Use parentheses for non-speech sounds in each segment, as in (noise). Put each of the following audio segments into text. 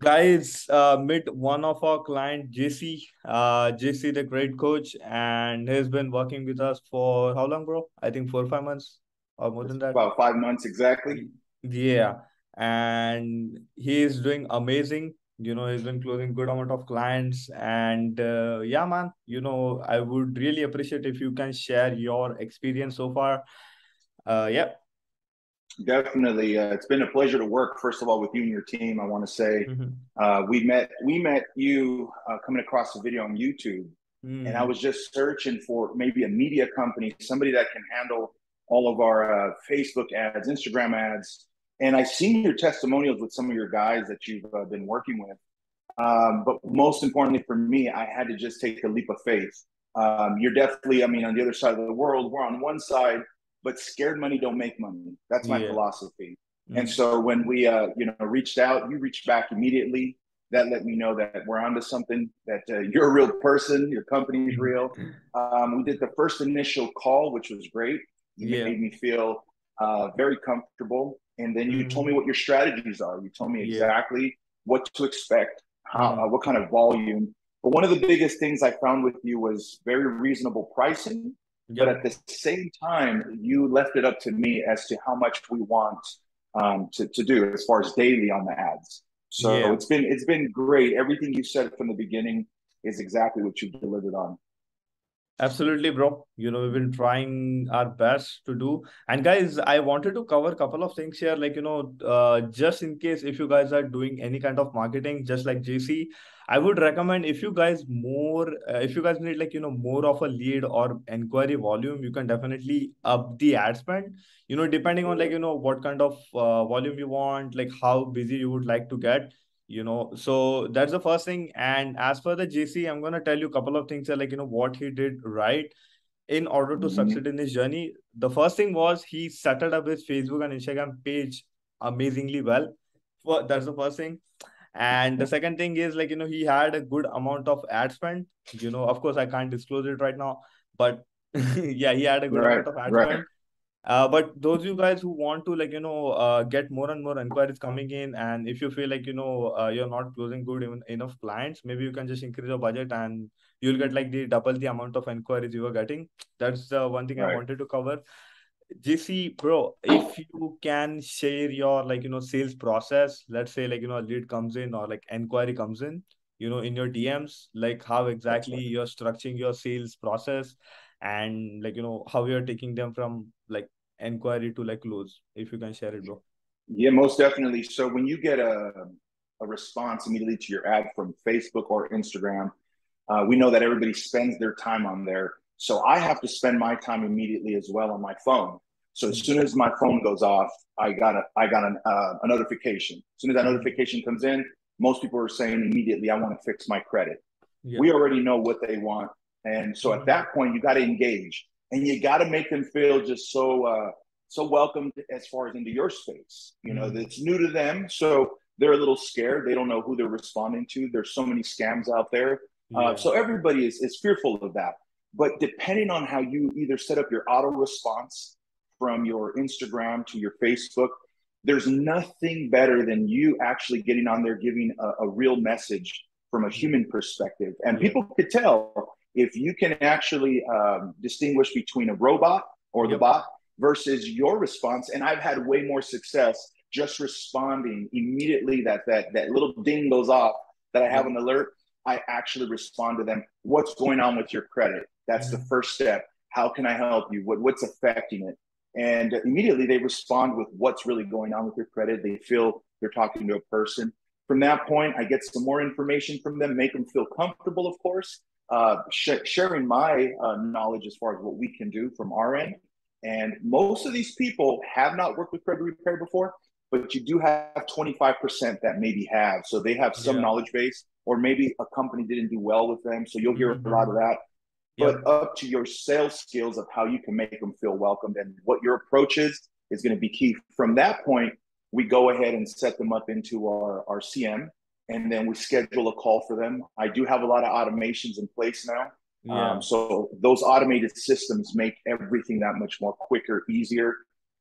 guys uh, meet one of our client jc uh jc the great coach and he's been working with us for how long bro? I think four or five months or more It's than that. About five months exactly. yeah and he is doing amazing. You know he's been closing good amount of clients and uh, yeah man you know i would really appreciate if you can share your experience so far. Uh yeah Definitely, uh, it's been a pleasure to work. First of all, with you and your team, I want to say Mhm. uh, we met. We met you uh, coming across a video on YouTube, and I Mm, was just searching for maybe a media company, somebody that can handle all of our uh, Facebook ads, Instagram ads, and I seen your testimonials with some of your guys that you've uh, been working with. Um, but most importantly for me, I had to just take a leap of faith. Um, you're definitely, I mean, on the other side of the world, we're on one side, but scared money don't make money. That's my yeah philosophy. And Mm, so when we, uh, you know, reached out, you reached back immediately. That let me know that we're onto something. That uh, you're a real person. Your company's real. Um, we did the first initial call, which was great. You yeah made me feel uh, very comfortable, and then you told Mhm. me what your strategies are. You told me yeah exactly what to expect, how, Mm, uh, what kind of volume. But one of the biggest things I found with you was very reasonable pricing. But at the same time, you left it up to me as to how much we want um, to, to do as far as daily on the ads. So yeah it's been it's been great. Everything you said from the beginning is exactly what you've delivered on. Absolutely, bro. You know, we've been trying our best to do. And guys, I wanted to cover a couple of things here, like, you know, uh, just in case if you guys are doing any kind of marketing, just like JC, I would recommend if you guys more, uh, if you guys need like, you know, more of a lead or inquiry volume, you can definitely up the ad spend, you know, depending on like, you know, what kind of uh, volume you want, like how busy you would like to get you know so that's the first thing. And as for the jc i'm going to tell you a couple of things like you know what he did right in order to Mhm. succeed in his journey. The first thing was he set up his facebook and instagram page amazingly well. Well, that's the first thing. And the second thing is like you know he had a good amount of ad spend. You know of course i can't disclose it right now but (laughs) yeah he had a good Right, amount of ad right, spend uh, but those you guys who want to like you know uh, get more and more inquiries coming in, and if you feel like you know uh, you're not closing good even enough clients, maybe you can just increase your budget and you'll get like the double the amount of inquiries you were getting. That's the one thing I wanted to cover. JC, bro, if you can share your like you know sales process, let's say like you know a lead comes in or like inquiry comes in, you know in your DMs, like how exactly right. you're structuring your sales process, and like you know how you're taking them from like inquiry to like close. If you can share it, bro. Yeah, most definitely. So when you get a a response immediately to your ad from Facebook or Instagram, uh, we know that everybody spends their time on there. So I have to spend my time immediately as well on my phone. So as soon as my phone goes off, I got a I got an, uh, a notification. As soon as that notification comes in, most people are saying immediately, "I want to fix my credit." Yeah. We already know what they want, and so at that point, you got to engage, and you got to make them feel just so uh, so welcomed as far as into your space. You know, Mhm. that's new to them, so they're a little scared. They don't know who they're responding to. There's so many scams out there, uh, Yeah. so everybody is is fearful of that. But depending on how you either set up your auto response from your Instagram to your Facebook, there's nothing better than you actually getting on there giving a, a real message from a Mhm. human perspective. And people could tell if you can actually um, distinguish between a robot or the Yep. bot versus your response. And I've had way more success just responding immediately that that that little ding goes off that I have an alert. I actually respond to them. What's going on with your credit? That's the Mhm. first step. How can I help you? What, what's affecting it? And immediately they respond with what's really going on with your credit. They feel they're talking to a person. From that point, I get some more information from them, make them feel comfortable, of course, uh, sh- sharing my uh, knowledge as far as what we can do from our end. And most of these people have not worked with credit repair before, but you do have 25% that maybe have. So they have some Yeah. knowledge base, or maybe a company didn't do well with them. So you'll hear a lot of Mhm. that Yep. but up to your sales skills of how you can make them feel welcomed and what your approach is is going to be key. From that point, we go ahead and set them up into our, our CRM and then we schedule a call for them. I do have a lot of automations in place now. Um, so those automated systems make everything that much more quicker, easier,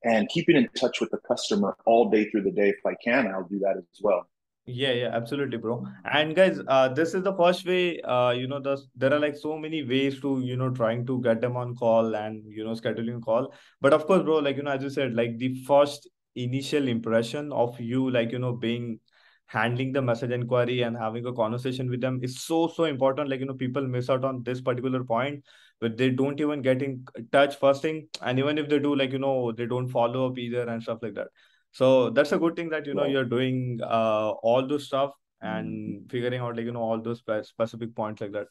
and keeping in touch with the customer all day through the day. If I can, I'll do that as well. Yeah, yeah, absolutely, bro. And guys, uh, this is the first way, uh, you know, the, there are like so many ways to, you know, trying to get them on call and, you know, scheduling a call. But of course, bro, like, you know, as you said, like the first initial impression of you, like, you know, being handling the message inquiry and having a conversation with them is so, so important. Like, you know, people miss out on this particular point, but they don't even get in touch first thing. And even if they do, like, you know, they don't follow up either and stuff like that so that's a good thing that you know you're doing uh, all those stuff and mm-hmm. figuring out like you know all those specific points like that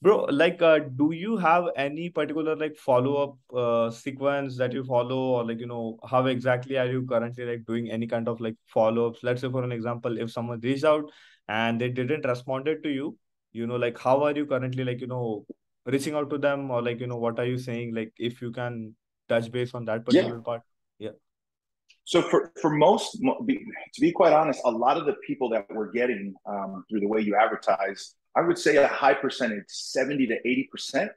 bro like uh, do you have any particular like follow up uh, sequence that you follow or like you know how exactly are you currently like doing any kind of like follow ups let's say for an example if someone reached out and they didn't responded to you you know like how are you currently like you know reaching out to them or like you know what are you saying? Like if you can touch base on that particular yeah. part. Yeah. So for, for most, to be quite honest, a lot of the people that we're getting um, through the way you advertise, I would say a high percentage, 70 to 80%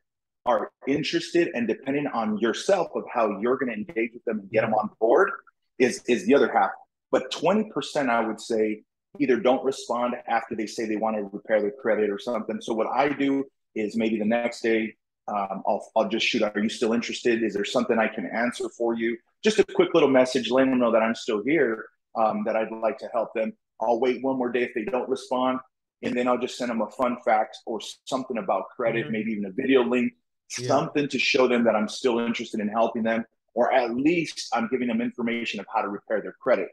are interested and depending on yourself of how you're going to engage with them and get them on board is, is the other half. But 20% I would say either don't respond after they say they want to repair their credit or something. So what I do is maybe the next day um, I'll, I'll just shoot are you still interested? Is there something I can answer for you? Just a quick little message, letting them know that I'm still here, um, that I'd like to help them. I'll wait one more day if they don't respond, and then I'll just send them a fun fact or something about credit, mm-hmm. maybe even a video link, yeah. something to show them that I'm still interested in helping them, or at least I'm giving them information of how to repair their credit.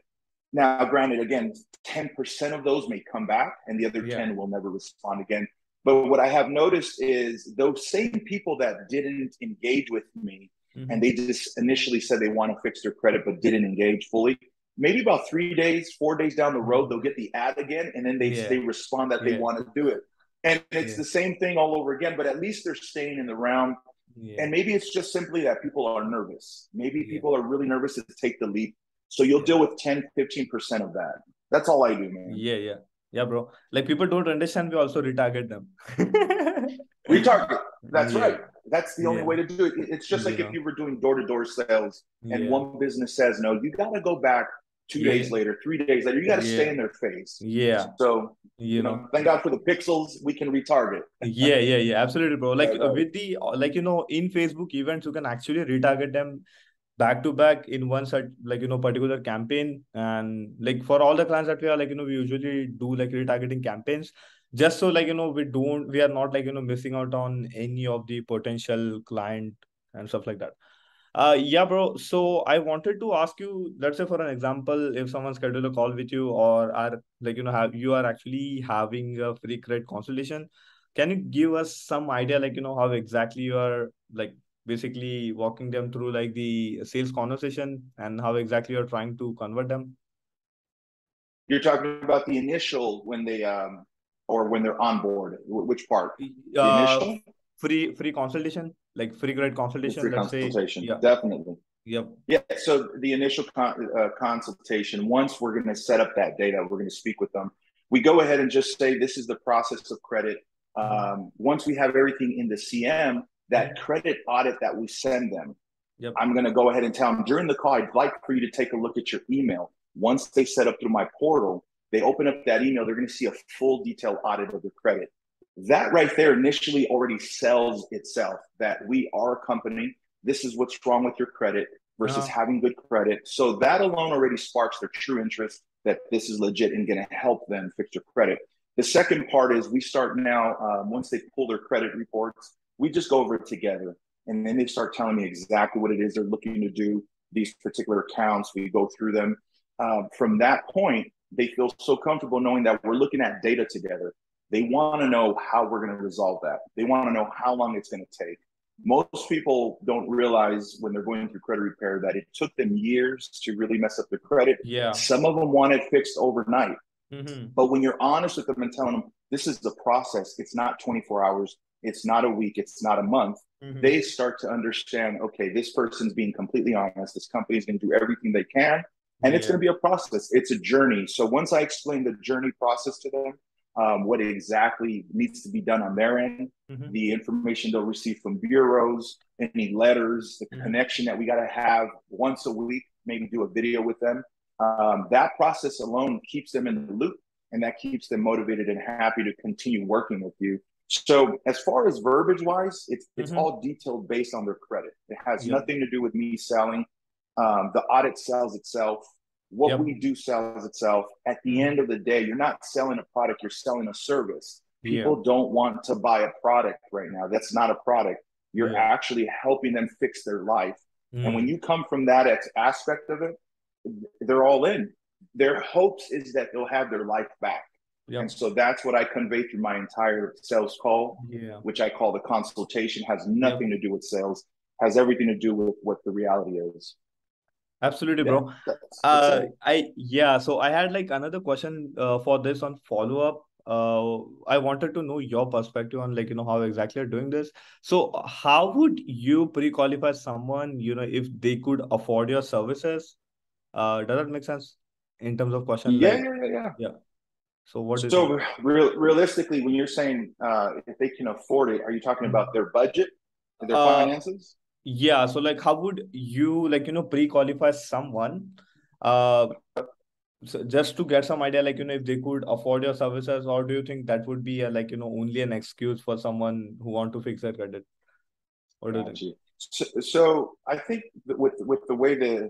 Now, granted, again, 10% of those may come back, and the other yeah. 10 will never respond again. But what I have noticed is those same people that didn't engage with me mm-hmm. and they just initially said they want to fix their credit but didn't engage fully. Maybe about three days, four days down the road, they'll get the ad again and then they, yeah. they respond that they yeah. want to do it. And it's yeah. the same thing all over again, but at least they're staying in the round. And maybe it's just simply that people are nervous. Maybe people are really nervous to take the leap. So you'll deal with 10, 15% of that. That's all I do, man. Yeah, yeah. Yeah, bro. Like people don't understand, we also retarget them. (laughs) retarget. That's yeah. right. That's the only yeah. way to do it. It's just like if you were doing door to door sales and yeah. one business says no, you got to go back two days later, three days later. You got to stay in their face. Yeah. So you know, thank God for the pixels. We can retarget. yeah, yeah, yeah. Absolutely, bro. Like with the like you know in Facebook events, you can actually retarget them back to back in one such like you know particular campaign and like for all the clients that we are like you know we usually do like retargeting campaigns just so like you know we don't we are not like you know missing out on any of the potential client and stuff like that uh yeah bro. So i wanted to ask you let's say for an example if someone schedule a call with you or are like you know have you are actually having a free credit consultation can you give us some idea like you know how exactly you are like basically walking them through like the sales conversation and how exactly you're trying to convert them? You're talking about the initial when they um or when they're on board. Which part? The uh, initial? free free consultation like free grade consultation free consultation say, yeah. definitely yep yeah so the initial con- uh, consultation once we're going to set up that data we're going to speak with them we go ahead and just say this is the process of credit um, once we have everything in the CRM that credit audit that we send them, yep. I'm going to go ahead and tell them during the call, I'd like for you to take a look at your email. Once they set up through my portal, they open up that email, they're going to see a full detailed audit of the credit. That right there initially already sells itself that we are a company. This is what's wrong with your credit versus uh-huh. having good credit. So that alone already sparks their true interest that this is legit and going to help them fix their credit. The second part is we start now, um, once they pull their credit reports, we just go over it together. And then they start telling me exactly what it is they're looking to do, these particular accounts. We go through them. Uh, from that point, they feel so comfortable knowing that we're looking at data together. They want to know how we're going to resolve that. They want to know how long it's going to take. Most people don't realize when they're going through credit repair that it took them years to really mess up their credit. Yeah. Some of them want it fixed overnight. Mm-hmm. But when you're honest with them and telling them this is the process, it's not 24 hours, it's not a week, it's not a month, mm-hmm. they start to understand okay, this person's being completely honest. This company is going to do everything they can. And yeah. it's going to be a process, it's a journey. So once I explain the journey process to them, um, what exactly needs to be done on their end, mm-hmm. the information they'll receive from bureaus, any letters, the mm-hmm. connection that we got to have once a week, maybe do a video with them. Um, that process alone keeps them in the loop and that keeps them motivated and happy to continue working with you. So as far as verbiage wise, it's it's mm-hmm. all detailed based on their credit. It has yep. nothing to do with me selling. Um, the audit sells itself. What yep. we do sells itself. At the end of the day, you're not selling a product, you're selling a service. People yeah. don't want to buy a product right now. That's not a product. You're yeah. actually helping them fix their life. Mm. And when mm. you come from that aspect of it, they're all in. Their hopes is that they'll have their life back. Yep. And so that's what I convey through my entire sales call, yeah. which I call the consultation, has nothing yep. to do with sales, has everything to do with what the reality is. Absolutely, bro. Yeah, uh, I yeah. So I had like another question uh, for this on follow up. Uh, I wanted to know your perspective on like you know how exactly you're doing this. So how would you pre-qualify someone you know if they could afford your services? Uh, does that make sense in terms of question? Yeah, like, yeah, yeah, yeah. So what? Is so real, realistically, when you're saying uh, if they can afford it, are you talking about their budget, their uh, finances? Yeah. So like, how would you like you know pre-qualify someone? Uh, so just to get some idea, like you know, if they could afford your services, or do you think that would be a, like you know only an excuse for someone who want to fix their credit? What do you think? So, so I think with with the way the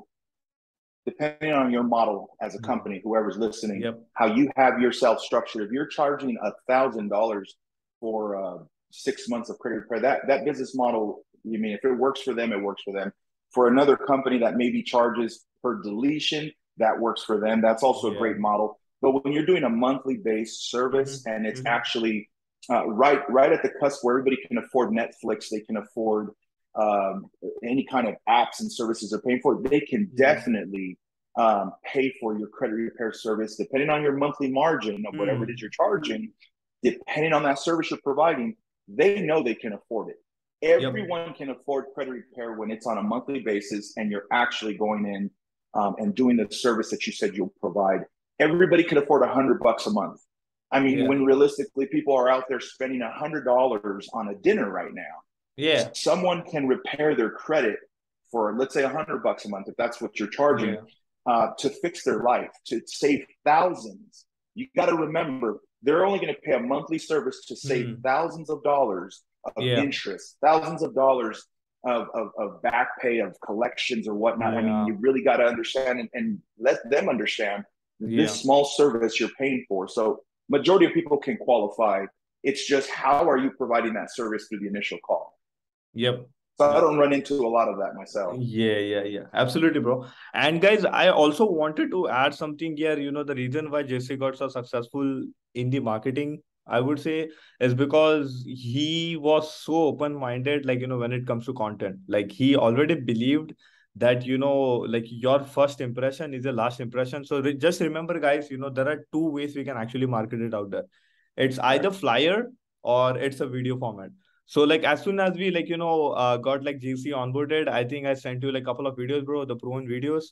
depending on your model as a mm-hmm. company, whoever's listening, yep. how you have yourself structured. If you're charging a thousand dollars for uh, six months of credit repair, that that business model, you mean if it works for them, it works for them. For another company that maybe charges per deletion, that works for them. That's also yeah. a great model. But when you're doing a monthly based service mm-hmm. and it's mm-hmm. actually uh, right right at the cusp where everybody can afford Netflix, they can afford um, any kind of apps and services they're paying for, they can definitely um, pay for your credit repair service, depending on your monthly margin of whatever mm. it is you're charging, depending on that service you're providing, they know they can afford it. Everyone yep. can afford credit repair when it's on a monthly basis and you're actually going in um, and doing the service that you said you'll provide. Everybody can afford a hundred bucks a month. I mean, yeah. when realistically people are out there spending a hundred dollars on a dinner right now, yeah, someone can repair their credit for let's say a hundred bucks a month if that's what you're charging yeah. uh, to fix their life to save thousands. You got to remember they're only going to pay a monthly service to save mm. thousands of dollars of yeah. interest, thousands of dollars of, of, of, back pay of collections or whatnot. Yeah. I mean, you really got to understand and, and, let them understand this small service you're paying for. So majority of people can qualify. It's just how are you providing that service through the initial call? Yep. So I don't run into a lot of that myself. Yeah, yeah, yeah. Absolutely, bro. And guys, I also wanted to add something here. You know, the reason why JC got so successful in the marketing, I would say, is because he was so open-minded, like, you know, when it comes to content. Like he already believed that, you know, like your first impression is the last impression. So re- just remember, guys, you know, there are two ways we can actually market it out there. It's either flyer or it's a video format so like as soon as we like you know uh, got like JC onboarded, I think I sent you like a couple of videos, bro, the proven videos,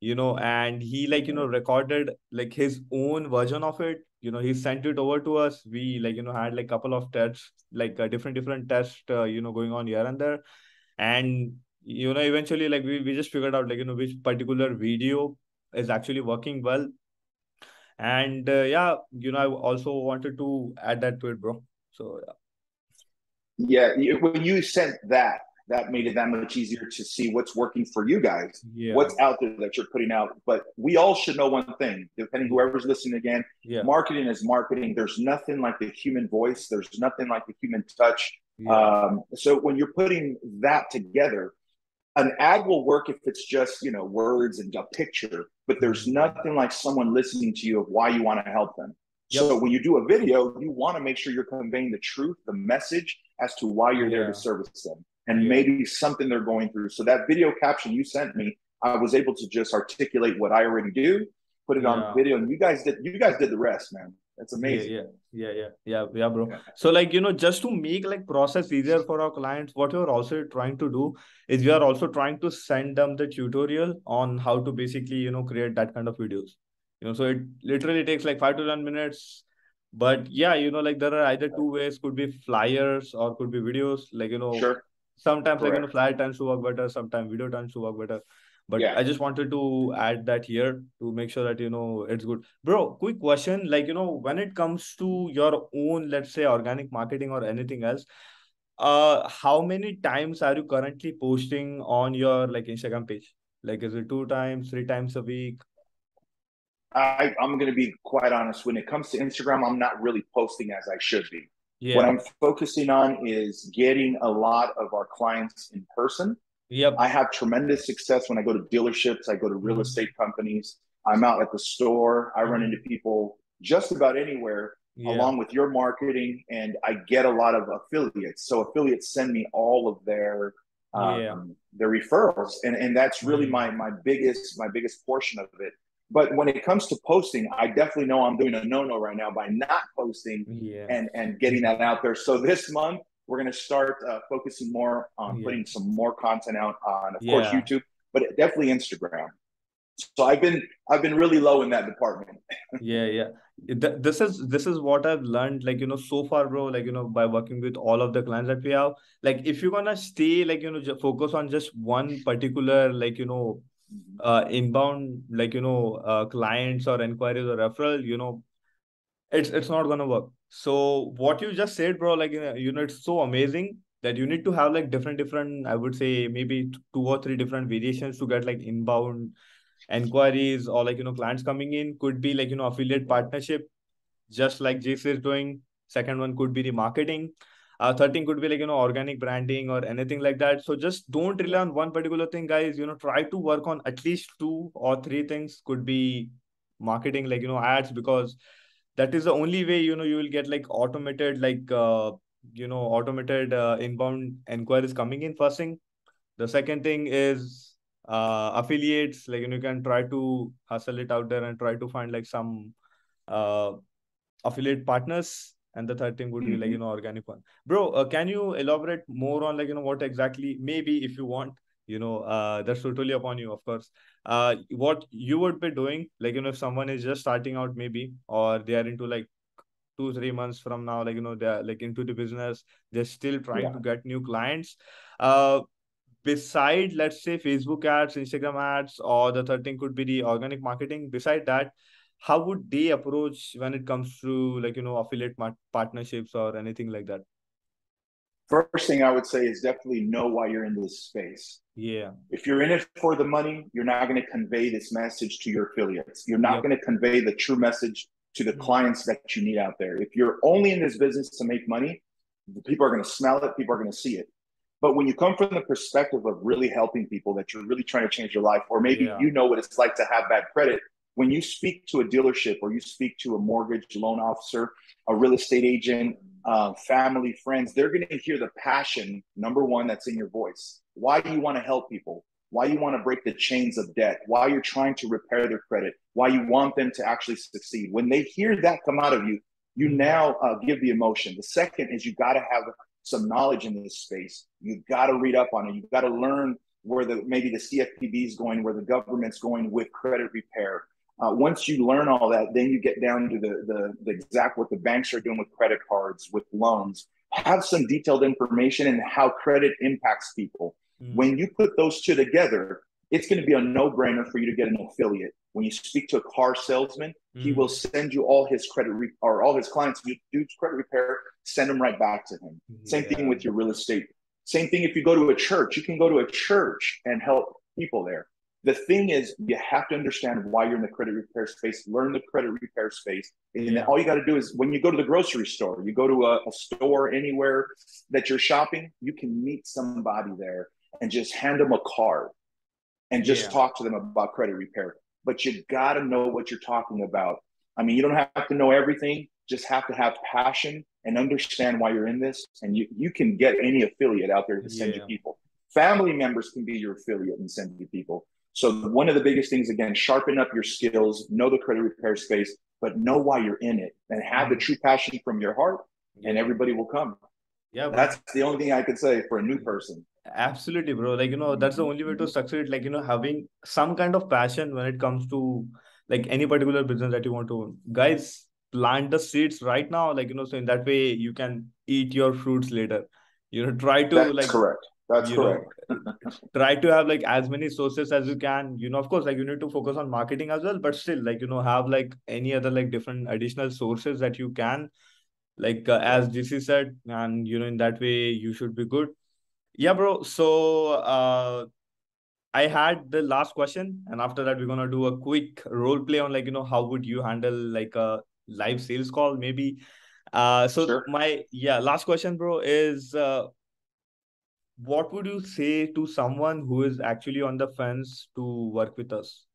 you know, and he like you know recorded like his own version of it. You know, he sent it over to us. We like you know had like couple of tests, like uh, different different tests, uh, you know, going on here and there, and you know eventually like we we just figured out like you know which particular video is actually working well. And uh, yeah you know i also wanted to add that to it bro. So yeah. Yeah, when you sent that, that made it that much easier to see what's working for you guys, yeah. what's out there that you're putting out. But we all should know one thing, depending whoever's listening again, yeah. marketing is marketing. There's nothing like the human voice. There's nothing like the human touch. Yeah. Um, so when you're putting that together, an ad will work if it's just you know words and a picture, but there's nothing like someone listening to you of why you want to help them. Yep. So when you do a video, you want to make sure you're conveying the truth, the message as to why you're there to service them, and maybe something they're going through. So that video caption you sent me, I was able to just articulate what I already do, put it yeah. on video, and you guys did. You guys did the rest, man. That's amazing. Yeah, yeah, yeah, yeah, yeah, bro. So like you know, just to make like process easier for our clients, what we're also trying to do is we are also trying to send them the tutorial on how to basically you know create that kind of videos you know so it literally takes like five to ten minutes but yeah you know like there are either two ways could be flyers or could be videos like you know sure. Sometimes Correct. like you know flyer tends to work better sometimes video tends to work better but Yeah. I just wanted to add that here to make sure that you know it's good. Bro, quick question, like you know, when it comes to your own, let's say organic marketing or anything else, uh, how many times are you currently posting on your like Instagram page? Like, is it two times, three times a week? I, I'm going to be quite honest. When it comes to Instagram, I'm not really posting as I should be. Yeah. What I'm focusing on is getting a lot of our clients in person. Yep. I have tremendous success when I go to dealerships, I go to real Mhm. estate companies, I'm out at the store, I run into people just about anywhere Yeah. along with your marketing, and I get a lot of affiliates. So affiliates send me all of their um, Yeah. their referrals, and and that's really Mhm. my my biggest my biggest portion of it. But when it comes to posting, I definitely know I'm doing a no no right now by not posting Yeah. and and getting that out there. So this month we're going to start uh, focusing more on Yeah. putting some more content out on, of course, YouTube, but definitely Instagram. So I've been I've been really low in that department. (laughs) Yeah, yeah. Th- This is this is what I've learned, like, you know, so far, bro, like, you know, by working with all of the clients that we have. Like, if you're gonna stay, like, you know, focus on just one particular, like, you know, uh, inbound, like, you know, uh, clients or inquiries or referral, you know, it's it's not gonna work. So what you just said, bro, like, you know, it's so amazing that you need to have like different, different, I would say maybe two or three different variations to get like inbound inquiries or like you know clients coming in. Could be like you know affiliate partnership just like JC is doing. Second one could be the marketing uh third thing could be like you know organic branding or anything like that so just don't rely on one particular thing guys you know try to work on at least two or three things could be marketing like you know ads because that is the only way you know you will get like automated like uh you know automated uh, inbound inquiries coming in first thing the second thing is uh, affiliates. Like you, know, you can try to hustle it out there and try to find like some uh, affiliate partners. And the third thing would be like you Mhm. know organic one. Bro, uh, can you elaborate more on like you know what exactly? Maybe if you want, you know, uh, that's totally upon you, of course. Uh, what you would be doing, like you know, if someone is just starting out, maybe, or they are into like two three months from now like you know they're like into the business they're still trying Yeah. to get new clients uh beside let's say facebook ads instagram ads or the third thing could be the organic marketing beside that how would they approach when it comes to like you know affiliate mar- partnerships or anything like that First thing I would say is definitely know why you're in this space. yeah If you're in it for the money, you're not going to convey this message to your affiliates. You're not Yep. going to convey the true message to the Mhm. clients that you need out there. If you're only in this business to make money, people are going to smell it, people are going to see it. But when you come from the perspective of really helping people, that you're really trying to change your life, or maybe Yeah. you know what it's like to have bad credit, when you speak to a dealership or you speak to a mortgage loan officer, a real estate agent, uh, family, friends, they're going to hear the passion, number one, that's in your voice. Why do you want to help people, why you want to break the chains of debt, why you're trying to repair their credit, why you want them to actually succeed. When they hear that come out of you, you now uh, give the emotion. The second is you got to have some knowledge in this space. You've got to read up on it. You've got to learn where the maybe the CFPB is going, where the government's going with credit repair. Uh, once you learn all that, then you get down to the, the the exact what the banks are doing with credit cards, with loans. Have some detailed information and how credit impacts people. Mhm. When you put those two together, it's going to be a no-brainer for you to get an affiliate. When you speak to a car salesman, he Mhm. will send you all his credit re- or all his clients you do credit repair, send them right back to him. Same thing with your real estate. Same thing if you go to a church, you can go to a church and help people there. The thing is, you have to understand why you're in the credit repair space, learn the credit repair space. And then Yeah. all you got to do is when you go to the grocery store, you go to a, a store anywhere that you're shopping, you can meet somebody there and just hand them a card and just Yeah. talk to them about credit repair. But you got to know what you're talking about. I mean, you don't have to know everything, just have to have passion and understand why you're in this. And you, you can get any affiliate out there to send you people. Family members can be your affiliate and send you people. So, one of the biggest things, again, sharpen up your skills, know the credit repair space, but know why you're in it and have the true passion from your heart, and everybody will come. yeah. That's the only thing I could say for a new person. Absolutely, bro. Like, you know, that's the only way to succeed. Like, you know, having some kind of passion when it comes to like any particular business that you want to own. Guys, plant the seeds right now. Like, you know, so in that way you can eat your fruits later. You know, try to That's like correct. That's you correct. know try to have like as many sources as you can you know of course like you need to focus on marketing as well but still like you know have like any other like different additional sources that you can like uh, as JC said and you know in that way you should be good yeah bro so uh I had the last question, and after that, we're gonna do a quick role play on like you know how would you handle like a live sales call maybe. Uh, so Sure. my yeah last question, bro, is uh, what would you say to someone who is actually on the fence to work with us?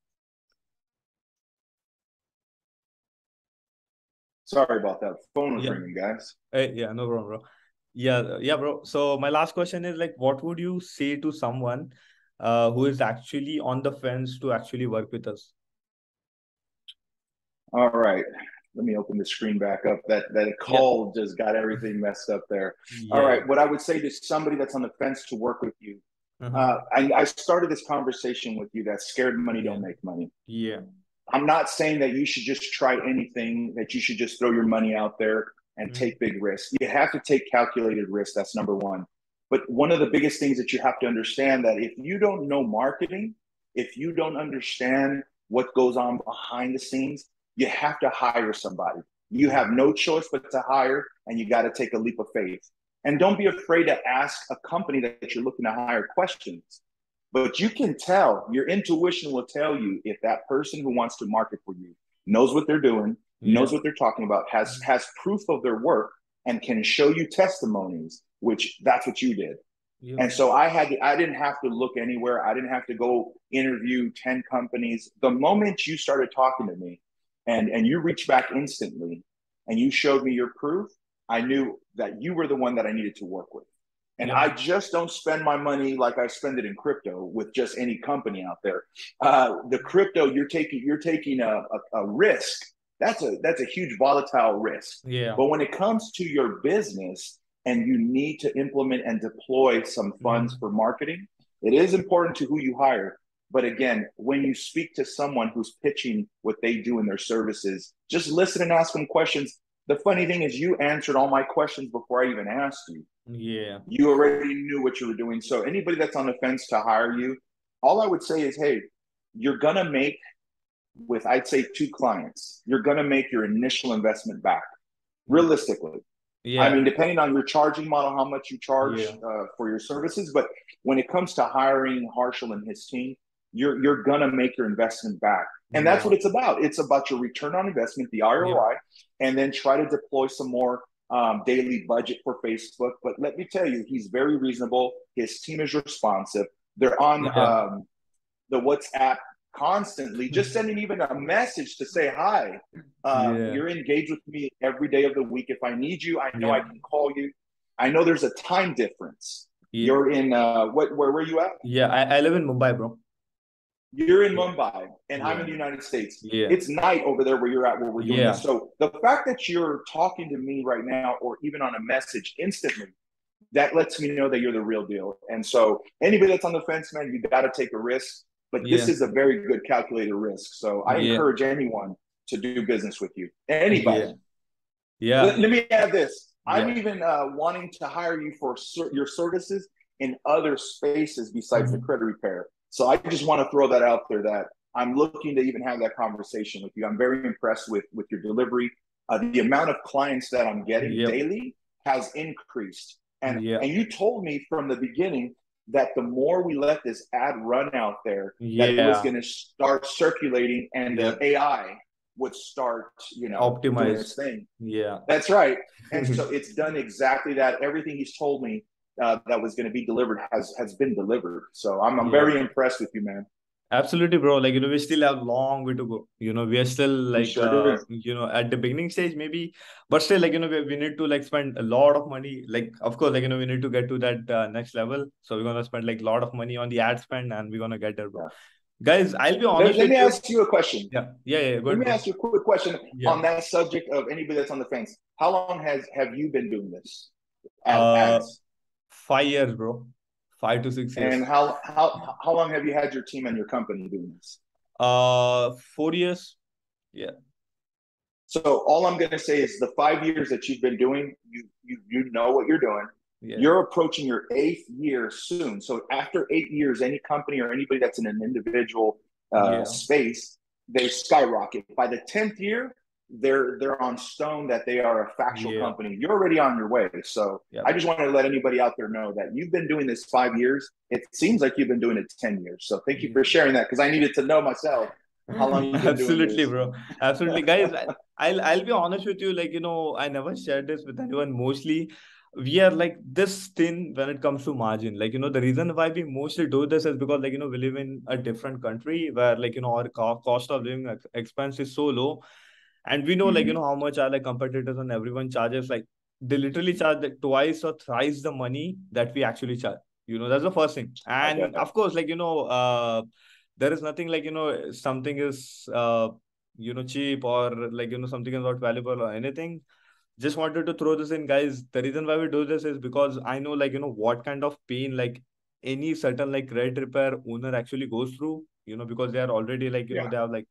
Sorry about that. Phone was Yeah. ringing, guys. Hey, yeah, no problem, bro. Yeah, yeah, bro. So my last question is like, what would you say to someone uh, who is actually on the fence to actually work with us? All right. Let me open the screen back up. That that call just got everything messed up there. All Yeah. right. What I would say to somebody that's on the fence to work with you, Uh-huh. uh, I, I started this conversation with you that scared money don't make money. Yeah. I'm not saying that you should just try anything, that you should just throw your money out there and Mhm. take big risks. You have to take calculated risks. That's number one. But one of the biggest things that you have to understand that if you don't know marketing, if you don't understand what goes on behind the scenes, you have to hire somebody. You have no choice but to hire, and you got to take a leap of faith. And don't be afraid to ask a company that you're looking to hire questions. But you can tell, your intuition will tell you if that person who wants to market for you knows what they're doing, Yeah. knows what they're talking about, has has proof of their work, and can show you testimonies, which that's what you did. Yeah. And so I had to, I didn't have to look anywhere. I didn't have to go interview 10 companies. The moment you started talking to me and and you reached back instantly and you showed me your proof, I knew that you were the one that I needed to work with. And Yeah. I just don't spend my money like I spend it in crypto with just any company out there. Uh, the crypto you're taking you're taking a, a, a risk. That's a that's a huge volatile risk. Yeah. But when it comes to your business and you need to implement and deploy some funds for marketing, it is important to who you hire. But again, when you speak to someone who's pitching what they do in their services, just listen and ask them questions. The funny thing is, you answered all my questions before I even asked you. Yeah. You already knew what you were doing. So, anybody that's on the fence to hire you, all I would say is, hey, you're going to make, with I'd say two clients, you're going to make your initial investment back realistically. Yeah. I mean, depending on your charging model, how much you charge Yeah. uh, for your services. But when it comes to hiring Harshal and his team, you're you're gonna make your investment back, and that's what it's about. It's about your return on investment, the ROI, and then try to deploy some more um, daily budget for Facebook. But let me tell you, he's very reasonable. His team is responsive. They're on Yeah. um, the WhatsApp constantly, just sending even a message to say hi. Yeah. You're engaged with me every day of the week. If I need you, I know I can call you. I know there's a time difference. Yeah. You're in uh, what? Where were you at? Yeah. I, I live in Mumbai, bro. You're in Mumbai, and I'm in the United States. Yeah. It's night over there where you're at, where we're doing Yeah. this. So the fact that you're talking to me right now, or even on a message instantly, that lets me know that you're the real deal. And so anybody that's on the fence, man, you got to take a risk. But this Yeah. is a very good calculated risk. So I Yeah. encourage anyone to do business with you. Anybody. Yeah. Yeah. Let, let me add this. I'm even uh, wanting to hire you for ser- your services in other spaces besides the Mhm. credit repair. So I just want to throw that out there that I'm looking to even have that conversation with you. I'm very impressed with with your delivery. Uh, the amount of clients that I'm getting Yep. daily has increased, and Yeah. and you told me from the beginning that the more we let this ad run out there, that it was going to start circulating, and Yep. the AI would start, you know, doing Optimize. thing. Yeah. That's right. And (laughs) so it's done exactly that. Everything he's told me uh, that was going to be delivered has has been delivered. So I'm, I'm Yeah. very impressed with you, man. Absolutely, bro. Like, you know, we still have long way to go. You know, we are still like, sure uh, you know, at the beginning stage, maybe, but still, like, you know, we, we need to like spend a lot of money. Like, of course, like, you know, we need to get to that uh, next level. So we're gonna spend like a lot of money on the ad spend, and we're gonna get there, bro. Yeah. Guys, I'll be Let, honest let with me you. ask you a question. Yeah, yeah, yeah. Let me ask you a quick question Yeah. on that subject of anybody that's on the fence. How long has have you been doing this? Ad- Uh, ads? Five years, bro. Five to six years. And how how how long have you had your team and your company doing this? Uh, four years. Yeah. So all I'm going to say is the five years that you've been doing, you you you know what you're doing. Yeah. You're approaching your eighth year soon. So after eight years, any company or anybody that's in an individual uh, yeah. space, they skyrocket. By the tenth year, they're they're on stone that they are a factual yeah. company. You're already on your way. So yeah. I just wanted to let anybody out there know that you've been doing this five years. It seems like you've been doing it ten years. So thank you for sharing that because I needed to know myself how long. Absolutely, bro. Absolutely, guys. I'll I'll be honest with you. Like you know, I never shared this with anyone. Mostly, we are like this thin when it comes to margin. Like you know, the reason why we mostly do this is because like you know we live in a different country where like you know our cost of living expense is so low and we know mm-hmm. like you mm-hmm. know how much are like competitors and everyone charges like they literally charge like twice or thrice the money that we actually charge you know that's the first thing and of course like you know uh there is nothing like you know something is uh you know cheap or like you know something is not valuable or anything just wanted to throw this in guys the reason why we do this is because i know like you know what kind of pain like any certain like credit repair owner actually goes through you know because they are already like you yeah. know they have like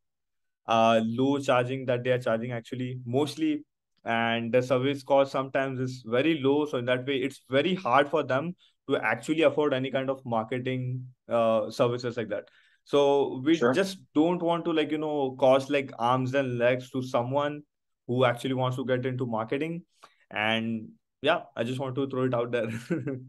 uh, low charging that they are charging actually mostly. And the service cost sometimes is very low. So in that way it's very hard for them to actually afford any kind of marketing uh, services like that. So we sure. just don't want to like you know cost like arms and legs to someone who actually wants to get into marketing. And yeah i just want to throw it out there. (laughs)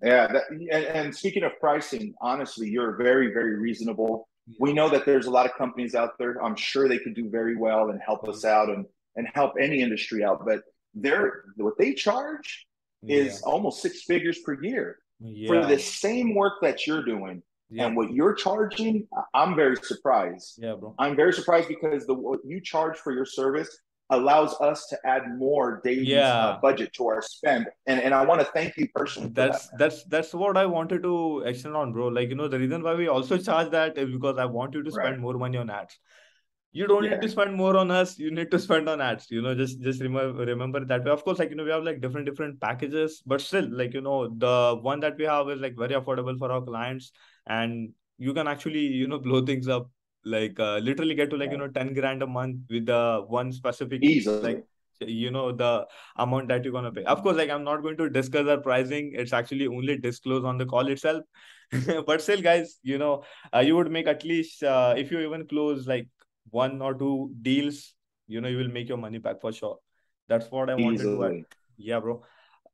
Yeah that, and, and speaking of pricing honestly you're very very reasonable we know that there's a lot of companies out there. I'm sure they could do very well and help us mm-hmm. out and and help any industry out. But they're what they charge is yeah. almost six figures per year yeah. for the same work that you're doing. Yeah. And what you're charging, I'm very surprised. Yeah, bro. I'm very surprised because the what you charge for your service allows us to add more daily yeah. uh, budget to our spend and and i want to thank you personally that's that. that's that's what i wanted to extend on bro like you know the reason why we also charge that is because i want you to spend right. more money on ads you don't yeah. need to spend more on us you need to spend on ads you know just just remember remember that way of course like you know we have like different different packages but still like you know the one that we have is like very affordable for our clients and you can actually you know (laughs) blow things up like uh, literally get to like you know 10 grand a month with the one specific Easily. like you know the amount that you're gonna pay. Of course like i'm not going to discuss our pricing. It's actually only disclosed on the call itself. (laughs) But still guys you know uh, you would make at least uh, if you even close like one or two deals you know you will make your money back for sure. That's what i wanted Easily. to add. yeah bro.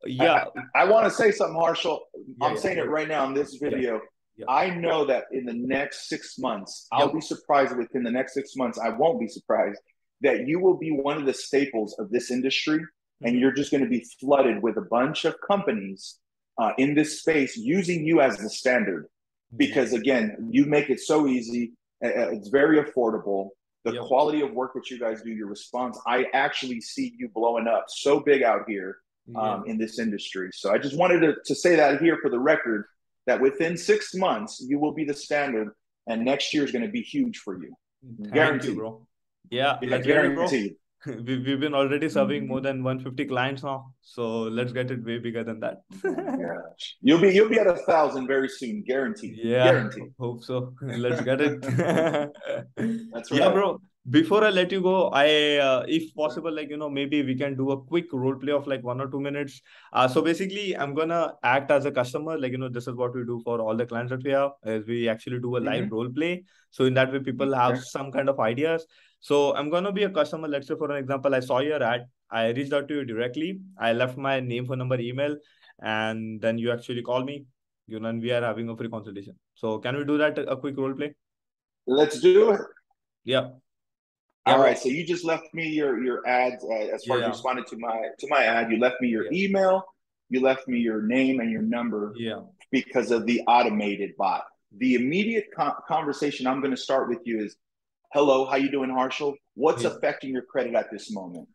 Yeah. I, I want to say something Harshal yeah, i'm yeah, saying yeah. it right now in this video Yep. I know that in the next six months, I'll be surprised within the next six months, I won't be surprised that you will be one of the staples of this industry. Mm-hmm. And you're just going to be flooded with a bunch of companies uh, in this space using you as the standard. Mm-hmm. Because again, you make it so easy, it's very affordable. The yep. quality of work that you guys do, your response, I actually see you blowing up so big out here um, in this industry. So I just wanted to, to say that here for the record that within six months you will be the standard, and next year is going to be huge for you. Thank guaranteed, you, bro. Yeah, yeah guaranteed. (laughs) we, we've been already serving more than 150 clients now so let's get it way bigger than that. (laughs) Yeah. you'll be you'll be at a thousand very soon guaranteed. Yeah guaranteed. hope so. (laughs) Let's get it. That's right. Yeah bro before i let you go i uh, if possible like you know maybe we can do a quick role play of like one or two minutes. Uh, so basically i'm gonna act as a customer. Like you know this is what we do for all the clients that we have is we actually do a live mm-hmm. role play. So in that way people have okay. some kind of ideas. So i'm gonna be a customer. Let's say for an example i saw your ad. I reached out to you directly. I left my name phone number email and then you actually call me. You know and we are having a free consultation. So can we do that a quick role play? Let's do it. Yeah all right. So you just left me your your ads uh, as far yeah. as you responded to my to my ad. You left me your yeah. email. You left me your name and your number. Yeah. Because of the automated bot. The immediate con- conversation I'm going to start with you is, "Hello, how you doing, Harshal? What's yeah. affecting your credit at this moment?"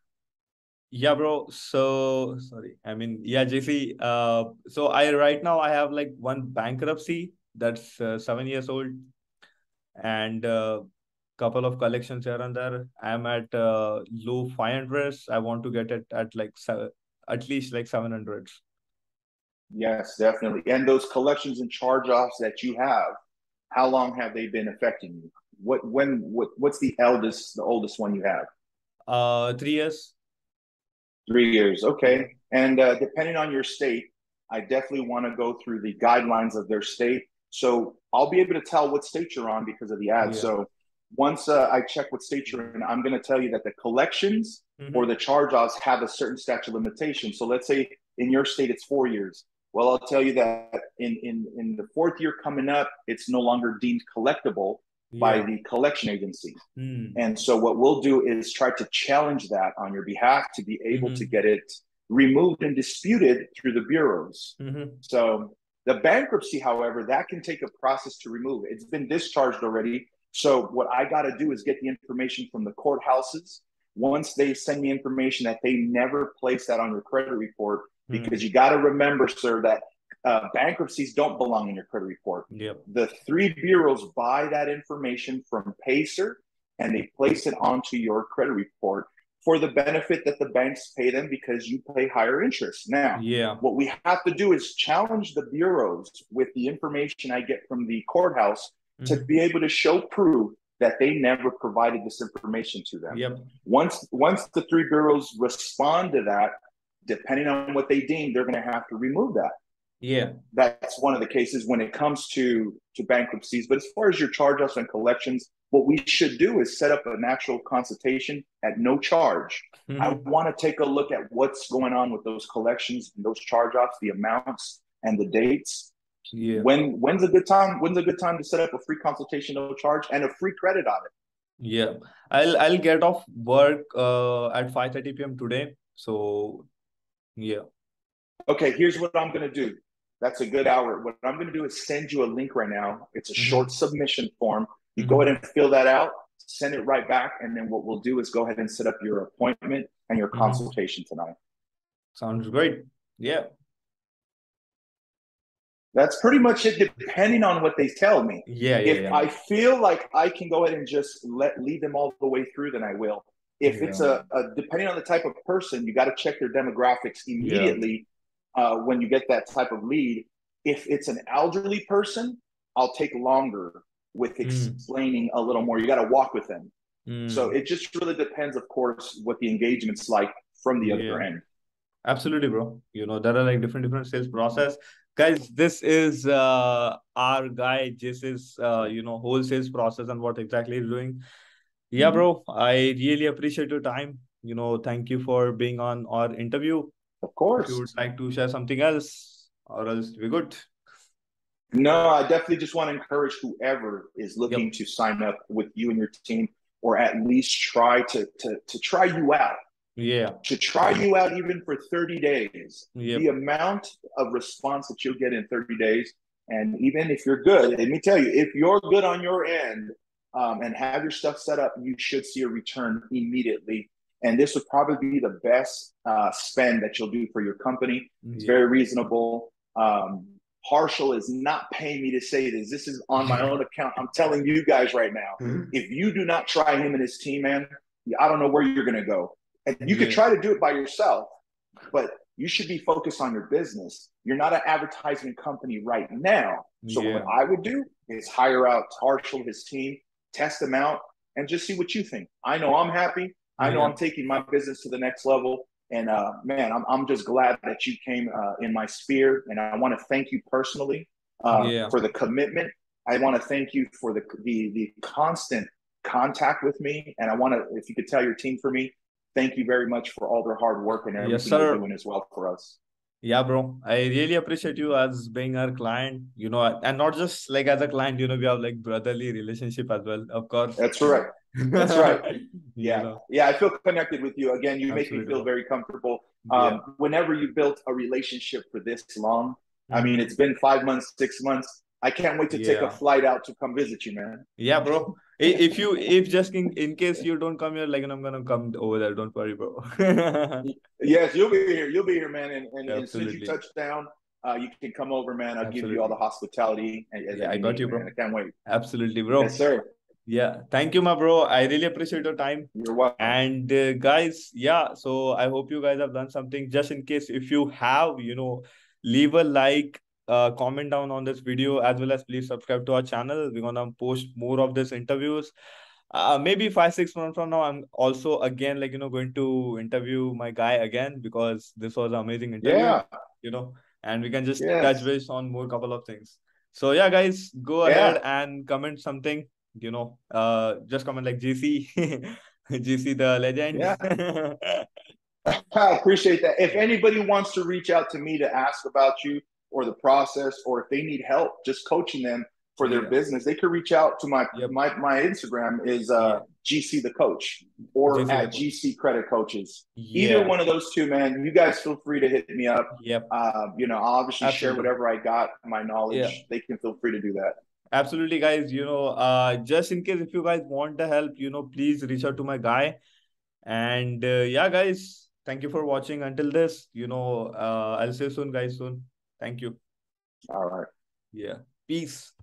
Yeah, bro. So sorry. I mean, yeah, JC. Uh, so I right now I have like one bankruptcy that's uh, seven years old, and uh, couple of collections here and there. I'm at uh, low 500s. I want to get it at like at least like 700s. Yes, definitely. And those collections and charge-offs that you have, how long have they been affecting you? What when what what's the eldest, the oldest one you have? Uh, three years. Three years. Okay. And uh, depending on your state, I definitely want to go through the guidelines of their state. So I'll be able to tell what state you're on because of the ad. Yeah. So once uh, I check what state you're in, I'm going to tell you that the collections mm-hmm. or the charge offs have a certain statute limitation. So let's say in your state it's four years. Well, I'll tell you that in, in, in the fourth year coming up, it's no longer deemed collectible yeah. by the collection agency. Mm. And so what we'll do is try to challenge that on your behalf to be able mm-hmm. to get it removed and disputed through the bureaus. Mm-hmm. So the bankruptcy, however, that can take a process to remove. It's been discharged already. So what I got to do is get the information from the courthouses. Once they send me information that they never place that on your credit report, mm-hmm. because you got to remember, sir, that uh, bankruptcies don't belong in your credit report. Yep. The three bureaus buy that information from Pacer and they place it onto your credit report for the benefit that the banks pay them because you pay higher interest. Now, yeah, what we have to do is challenge the bureaus with the information I get from the courthouse mm-hmm. to be able to show proof that they never provided this information to them. Yep. Once once the three bureaus respond to that, depending on what they deem, they're going to have to remove that. Yeah, that's one of the cases when it comes to to bankruptcies. But as far as your charge offs and collections, what we should do is set up an actual consultation at no charge. Mm-hmm. I want to take a look at what's going on with those collections and those charge offs, the amounts and the dates. Yeah. When when's a good time? When's a good time to set up a free consultation, no charge, and a free credit audit? Yeah, I'll I'll get off work uh, at five thirty p.m. today. So, yeah. Okay, here's what I'm gonna do. That's a good hour. What I'm gonna do is send you a link right now. It's a mm-hmm. short submission form you mm-hmm. go ahead and fill that out, send it right back, and then what we'll do is go ahead and set up your appointment and your mm-hmm. consultation tonight. Sounds great. Yeah. That's pretty much it, depending on what they tell me. Yeah, yeah. If yeah. I feel like I can go ahead and just let lead them all the way through, then I will. If yeah. it's a, a, depending on the type of person, you got to check their demographics immediately uh, when you get that type of lead. If it's an elderly person, I'll take longer with hmm. explaining mm. a little more. You got to walk with them. Mm. So it just really depends, of course, what the engagement's like from the other end. Absolutely, bro. You know, there are like different different sales process. Guys, this is uh our guy, this is uh, you know, whole sales process and what exactly he's doing. Yeah, mm bro. I really appreciate your time. You know, thank you for being on our interview. Of course. If you would like to share something else, or else we're good. No, I definitely just want to encourage whoever is looking yep. to sign up with you and your team, or at least try to to to try you out. Yeah. To try you out even for 30 days. Yep. The amount of response that you'll get in 30 days. And even if you're good, let me tell you, if you're good on your end um, and have your stuff set up, you should see a return immediately. And this would probably be the best uh, spend that you'll do for your company. It's very reasonable. Um, Harshal is not paying me to say this. This is on my own account. I'm telling you guys right now. Mm-hmm. If you do not try him and his team, man, I don't know where you're going to go. And you yeah. could try to do it by yourself, but you should be focused on your business. You're not an advertising company right now. So yeah. what I would do is hire out Harshal, his team, test them out, and just see what you think. I know I'm happy. I know yeah. I'm taking my business to the next level. And uh, man, I'm, I'm just glad that you came uh, in my sphere. And I want to thank you personally uh, yeah. for the commitment. I want to thank you for the, the, the constant contact with me. And I want to, if you could tell your team for me, thank you very much for all their hard work and everything yes, you're doing as well for us. Yeah, bro. I really appreciate you as being our client, you know, and not just like as a client, you know, we have like brotherly relationship as well, of course. That's right. That's (laughs) right. Yeah. Yeah. I feel connected with you. Again, you Absolutely. make me feel very comfortable. Um, yeah. Whenever you built a relationship for this long, I mm-hmm. mean, it's been five months, six months. I can't wait to yeah. take a flight out to come visit you, man. Yeah, bro. If you, if just in, in case you don't come here, like, I'm gonna come over there. Don't worry, bro. (laughs) yes, you'll be here. You'll be here, man. And, and, and as soon as you touch down, uh, you can come over, man. I'll Absolutely. give you all the hospitality. yeah, I got you, bro. Man. I can't wait. Absolutely, bro. Yes, sir. Yeah, thank you, my bro. I really appreciate your time. You're welcome. And uh, guys, yeah, so I hope you guys have done something. Just in case, if you have, you know, leave a like, uh, comment down on this video, as well as please subscribe to our channel. We're gonna post more of these interviews. Uh, maybe five six months from now, I'm also again like you know going to interview my guy again because this was an amazing interview. Yeah, you know and we can just Yes. touch base on more couple of things. So yeah, guys, go Yeah. ahead and comment something. You know, uh, just comment like JC, JC (laughs) the legend. Yeah. (laughs) (laughs) I appreciate that. If anybody wants to reach out to me to ask about you or the process, or if they need help just coaching them for their Yeah. business, they could reach out to my Yep. my my Instagram is uh, JC the coach or JC at. JC Credit Coaches. yeah. Either one of those two, man. You guys feel free to hit me up. Yep. Uh, you know, I'll obviously share whatever I got, my knowledge. Yeah. They can feel free to do that. Absolutely, guys. You know, uh, just in case if you guys want the help, you know, please reach out to my guy. And uh, yeah, guys, thank you for watching until this. You know, uh, I'll see you soon, guys, soon. Thank you. All right. Yeah. Peace.